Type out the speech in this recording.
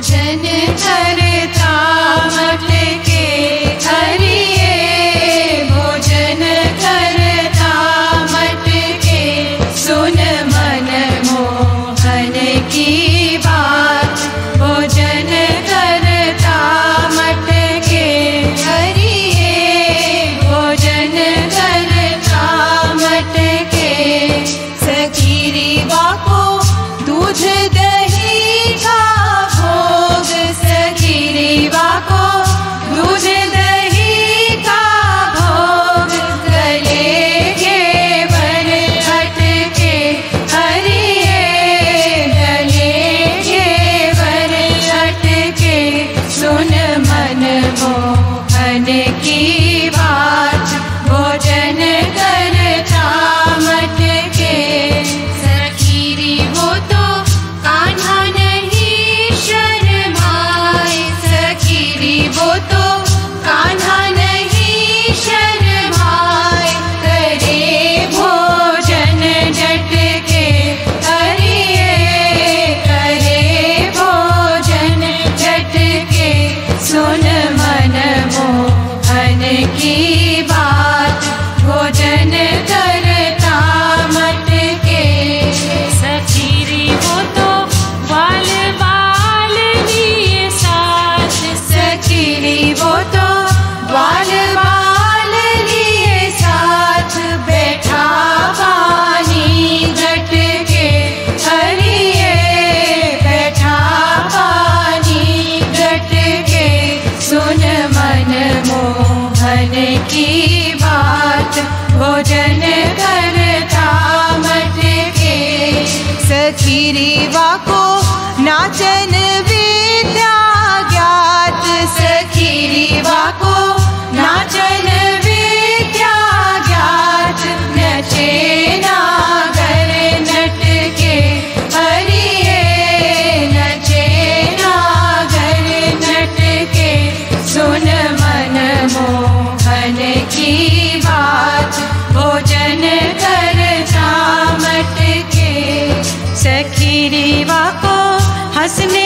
जन चर see भोजन की बात भोजन करता मत सखी रीवा को नाचन विद्या ज्ञात। सखी रीवा रखी रीवा को हंसने